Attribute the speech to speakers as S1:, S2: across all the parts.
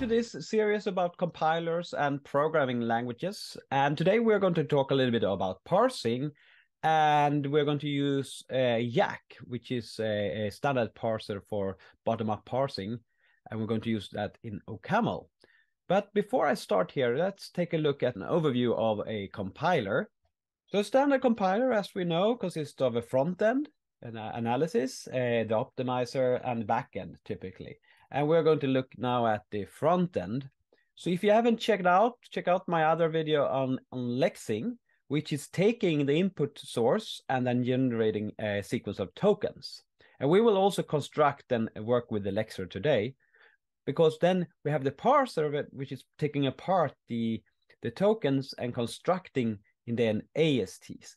S1: to this series about compilers and programming languages. And today we're going to talk a little bit about parsing. And we're going to use uh, yacc, which is a, a standard parser for bottom-up parsing. And we're going to use that in OCaml. But before I start here, let's take a look at an overview of a compiler. So a standard compiler, as we know, consists of a front end, an analysis, uh, the optimizer, and backend typically. And we're going to look now at the front end. So if you haven't checked out, check out my other video on, on lexing, which is taking the input source and then generating a sequence of tokens. And we will also construct and work with the lexer today, because then we have the parser which is taking apart the, the tokens and constructing in then ASTs.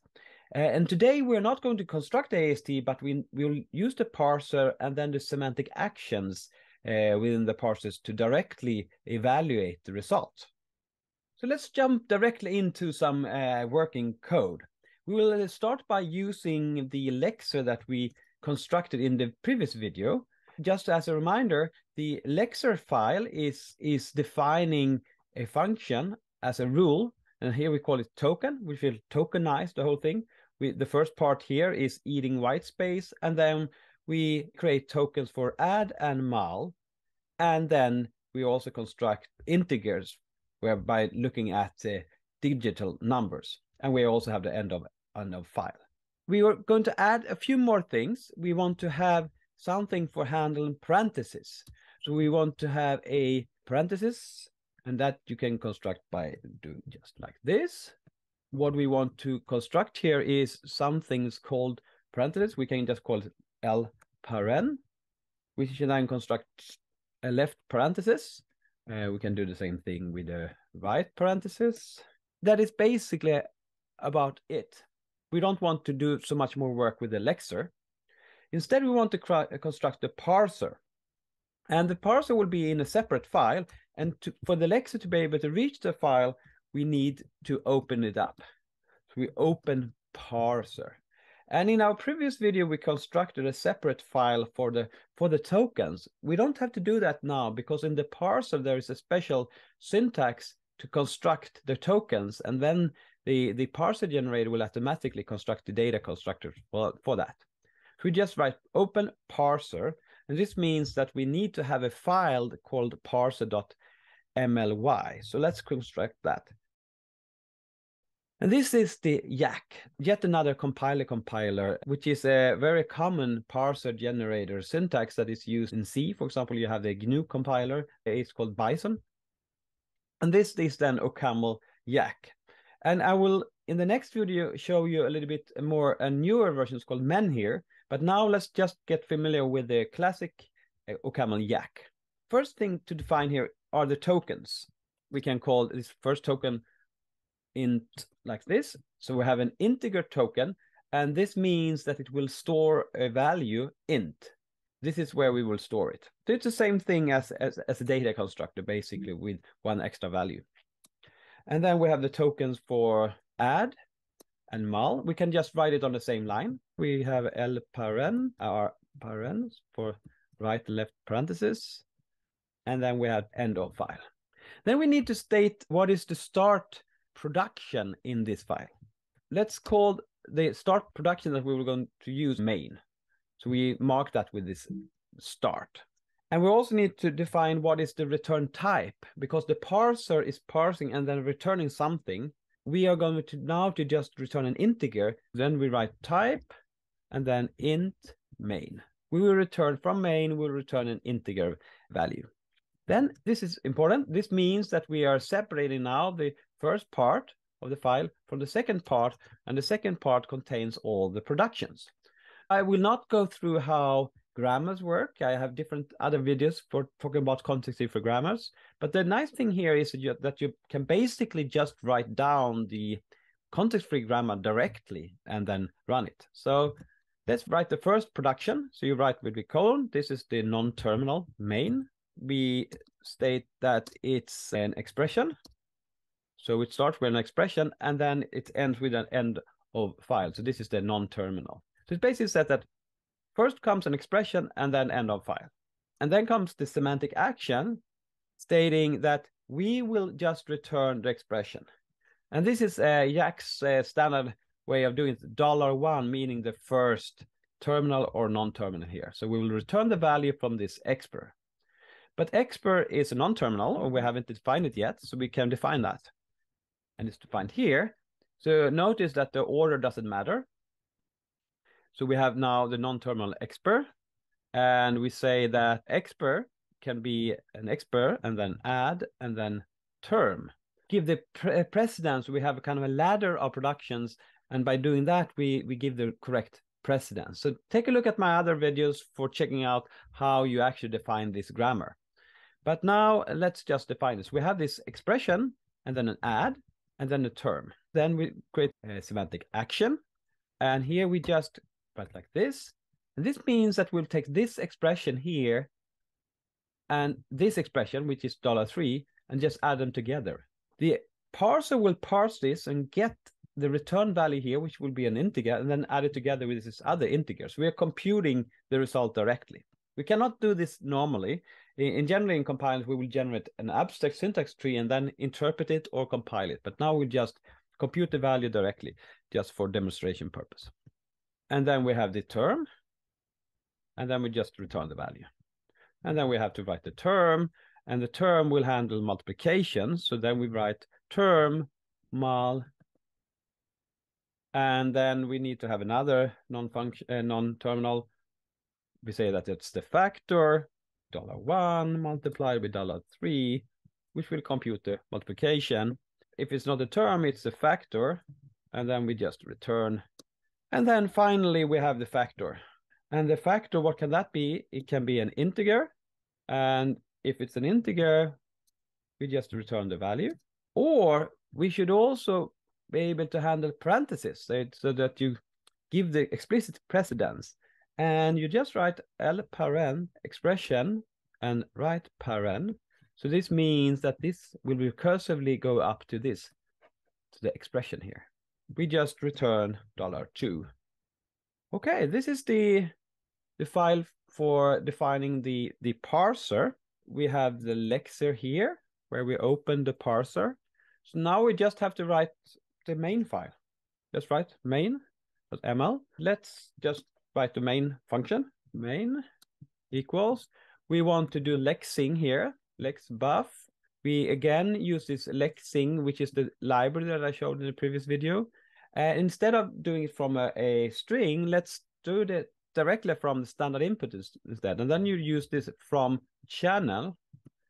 S1: Uh, and today we're not going to construct AST, but we will use the parser and then the semantic actions uh, within the parsers to directly evaluate the result. So let's jump directly into some uh, working code. We will uh, start by using the lexer that we constructed in the previous video. Just as a reminder, the lexer file is, is defining a function as a rule, and here we call it token, which will tokenize the whole thing. We, the first part here is eating white space, and then we create tokens for add and mul, and then we also construct integers whereby looking at uh, digital numbers, and we also have the end of end of file. We are going to add a few more things. We want to have something for handling parentheses. So we want to have a parenthesis, and that you can construct by doing just like this. What we want to construct here is some things called parentheses. We can just call it L paren, which then construct a left parenthesis. Uh, we can do the same thing with a right parenthesis. That is basically about it. We don't want to do so much more work with the lexer. Instead, we want to construct a parser. And the parser will be in a separate file. And to, for the lexer to be able to reach the file, we need to open it up. So we open parser. And in our previous video, we constructed a separate file for the for the tokens. We don't have to do that now because in the parser, there is a special syntax to construct the tokens. And then the, the parser generator will automatically construct the data constructor for, for that. We just write open parser. And this means that we need to have a file called parser.mly. So let's construct that. And this is the yacc, yet another compiler compiler, which is a very common parser generator syntax that is used in C. For example, you have the GNU compiler, it's called Bison. And this is then OCaml yacc. And I will, in the next video, show you a little bit more a newer versions called Menhir. But now let's just get familiar with the classic uh, OCaml yacc. First thing to define here are the tokens. We can call this first token int like this. So we have an integer token, and this means that it will store a value int. This is where we will store it. So it's the same thing as, as, as a data constructor, basically, with one extra value. And then we have the tokens for add and mul. We can just write it on the same line. We have L paren, R parens for right left parentheses. And then we have end of file. Then we need to state what is the start production in this file. Let's call the start production that we were going to use main. So we mark that with this start. And we also need to define what is the return type because the parser is parsing and then returning something. We are going to now to just return an integer. Then we write type and then int main. We will return from main, we'll return an integer value. Then this is important. This means that we are separating now the first part of the file from the second part, and the second part contains all the productions. I will not go through how grammars work. I have different other videos for talking about context-free for grammars. But the nice thing here is that you, that you can basically just write down the context-free grammar directly and then run it. So let's write the first production. So you write with the colon. This is the non-terminal main. We state that it's an expression so it starts with an expression and then it ends with an end of file. So this is the non-terminal. So it basically says that first comes an expression and then end of file. And then comes the semantic action stating that we will just return the expression. And this is uh, Yacc's uh, standard way of doing it, dollar one, meaning the first terminal or non-terminal here. So we will return the value from this expr. But expr is a non-terminal, or we haven't defined it yet, so we can define that. And it's defined here. So notice that the order doesn't matter. So we have now the non-terminal expr, and we say that expr can be an expr and then add and then term. Give the pre uh, precedence, we have a kind of a ladder of productions, and by doing that, we, we give the correct precedence. So take a look at my other videos for checking out how you actually define this grammar. But now let's just define this. We have this expression and then an add and then a term. Then we create a semantic action. And here we just write like this. And this means that we'll take this expression here and this expression, which is $3, and just add them together. The parser will parse this and get the return value here, which will be an integer, and then add it together with this other integer. So we are computing the result directly. We cannot do this normally. In, generally in compilers, we will generate an abstract syntax tree and then interpret it or compile it. But now we just compute the value directly, just for demonstration purpose. And then we have the term, and then we just return the value. And then we have to write the term, and the term will handle multiplication. So then we write term mul and then we need to have another non-function, uh, non-terminal. We say that it's the factor, dollar one multiplied with dollar three, which will compute the multiplication. If it's not a term, it's a factor, and then we just return. And then finally, we have the factor. And the factor, what can that be? It can be an integer. And if it's an integer, we just return the value. Or we should also be able to handle parentheses so, so that you give the explicit precedence. And you just write L paren expression and right paren. So this means that this will recursively go up to this, to the expression here. We just return dollar $2. Okay, this is the, the file for defining the, the parser. We have the lexer here, where we open the parser. So now we just have to write the main file. Let's write main ml. Let's just write the main function. Main equals. We want to do lexing here. Lex buff. We again use this lexing, which is the library that I showed in the previous video. Uh, instead of doing it from a, a string, let's do it directly from the standard input instead. And then you use this from channel,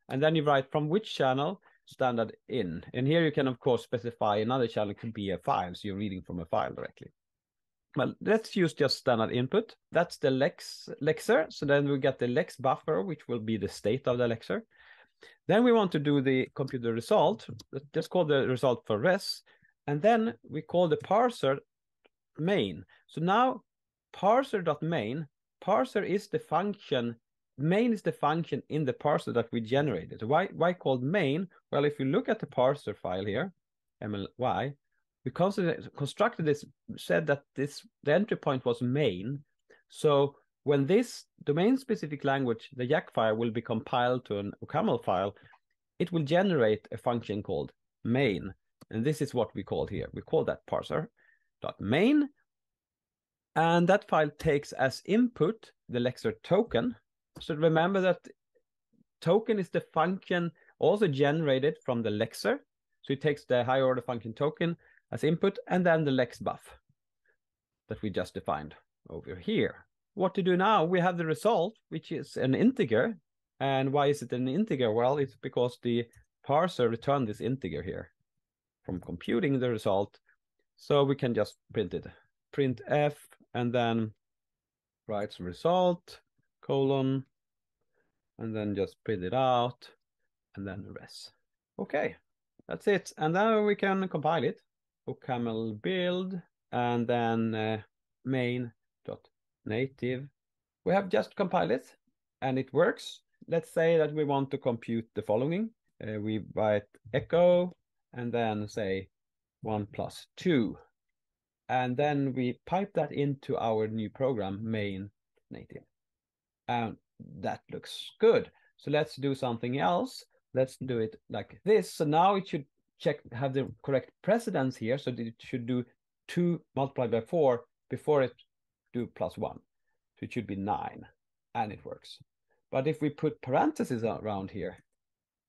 S1: and then you write from which channel standard in. And here you can, of course, specify another channel It could be a file, so you're reading from a file directly. Well, let's use just standard input. That's the lex lexer. So then we get the lex buffer, which will be the state of the lexer. Then we want to do the computer result. Let's just call the result for res. And then we call the parser main. So now parser.main, parser is the function main is the function in the parser that we generated. Why, why called main? Well, if you look at the parser file here, mly, we constructed this, said that this the entry point was main. So when this domain-specific language, the Yacc file, will be compiled to an OCaml file, it will generate a function called main. And this is what we call here. We call that parser dot main. And that file takes as input the Lexer token, so remember that token is the function also generated from the lexer. So it takes the higher order function token as input and then the lex buff that we just defined over here. What to do now? We have the result, which is an integer. And why is it an integer? Well, it's because the parser returned this integer here from computing the result. So we can just print it. Print f and then writes result colon, and then just print it out, and then the rest. Okay, that's it. And then we can compile it. OCaml build, and then uh, main.native. We have just compiled it, and it works. Let's say that we want to compute the following. Uh, we write echo, and then say 1 plus 2. And then we pipe that into our new program, main native and that looks good. So let's do something else. let's do it like this. So now it should check, have the correct precedence here. So it should do two multiplied by four before it do plus one. So it should be nine and it works. But if we put parentheses around here,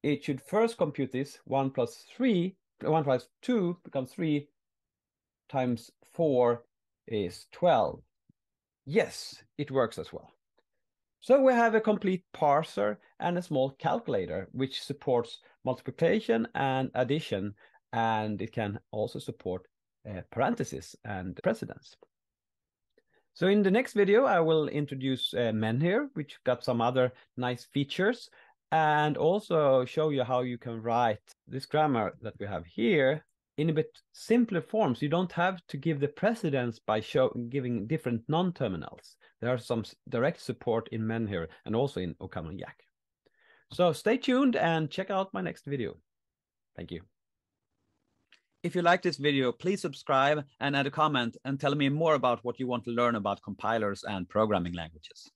S1: it should first compute this one plus three, one plus two becomes three times four is 12. Yes, it works as well. So we have a complete parser and a small calculator, which supports multiplication and addition, and it can also support uh, parentheses and precedence. So in the next video, I will introduce uh, Menhir, which got some other nice features, and also show you how you can write this grammar that we have here in a bit simpler forms. You don't have to give the precedence by show, giving different non-terminals. There are some direct support in Menhir and also in OCaml yacc. So stay tuned and check out my next video. Thank you. If you like this video, please subscribe and add a comment and tell me more about what you want to learn about compilers and programming languages.